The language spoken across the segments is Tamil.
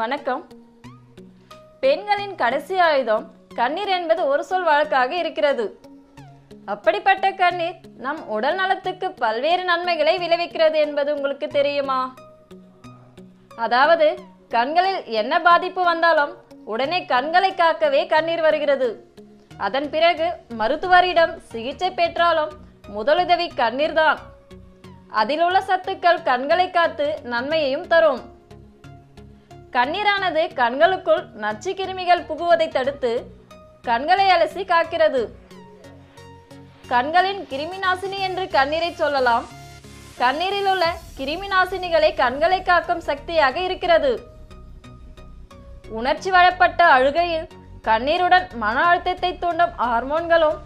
வணக்கம். பெண்களின் கடைசி ஆயுதம் கண்ணீர் என்பது ஒரு சொல் வழக்காக இருக்கிறது. அப்படிப்பட்ட கண்ணீர் நம் உடல் நலத்துக்கு பல்வேறு நன்மைகளை விளைவிக்கிறது என்பது உங்களுக்கு தெரியுமா? அதாவது கண்களில் என்ன பாதிப்பு வந்தாலும் உடனே கண்களை காக்கவே கண்ணீர் வருகிறது. அதன் பிறகு மருத்துவரிடம் சிகிச்சை பெற்றாலும் முதலுதவி கண்ணீர்தான். அதில் உள்ள சத்துக்கள் கண்களை காத்து நன்மையையும் தரும். கண்ணீரானது கண்களுக்குள் நச்சு கிருமிகள் புகுவதை தடுத்து கண்களை அலசி காக்கிறது. கண்களின் கிருமி நாசினி என்று கண்ணீரை சொல்லலாம். கண்ணீரில் உள்ள கிருமி நாசினிகளை கண்களை காக்கும் சக்தியாக இருக்கிறது. உணர்ச்சி வழப்பட்ட அழுகையில் கண்ணீருடன் மன அழுத்தத்தை தூண்டும் ஹார்மோன்களும்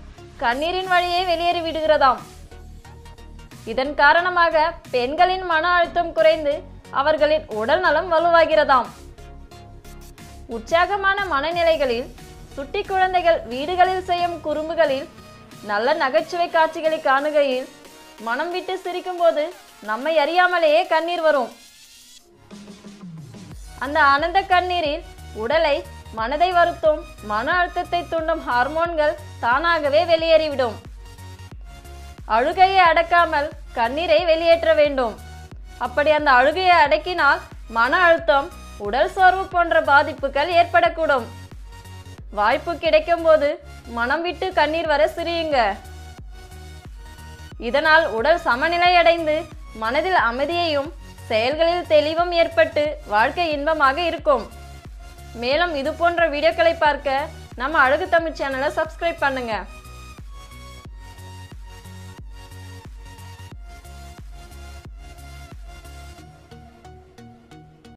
கண்ணீரின் வழியே வெளியேறி விடுகிறதாம். இதன் காரணமாக பெண்களின் மன அழுத்தம் குறைந்து அவர்களின் உடல் நலம் வலுவாகிறதாம். உற்சாகமான மனநிலைகளில் சுட்டி குழந்தைகள் வீடுகளில் செய்யும் குறும்புகளில் நல்ல நகைச்சுவை காட்சிகளை காணுகையில் மனம் விட்டு சிரிக்கும் போது நம்மை அறியாமலேயே கண்ணீர் வரும். அந்த ஆனந்த கண்ணீரில் உடலை மனதை வருத்தும் மன அழுத்தத்தை தூண்டும் ஹார்மோன்கள் தானாகவே வெளியேறிவிடும். அழுகையை அடக்காமல் கண்ணீரை வெளியேற்ற வேண்டும். அப்படி அந்த அழுகையை அடக்கினால் மன அழுத்தம் உடல் சோர்வு போன்ற பாதிப்புகள் ஏற்படக்கூடும். வாய்ப்பு கிடைக்கும்போது மனம் விட்டு கண்ணீர் வர சிரியுங்க. இதனால் உடல் சமநிலை அடைந்து மனதில் அமைதியையும் செயல்களில் தெளிவும் ஏற்பட்டு வாழ்க்கை இன்பமாக இருக்கும். மேலும் இது போன்ற வீடியோக்களை பார்க்க நம்ம அழகு தமிழ் சேனலை சப்ஸ்கிரைப் பண்ணுங்கள்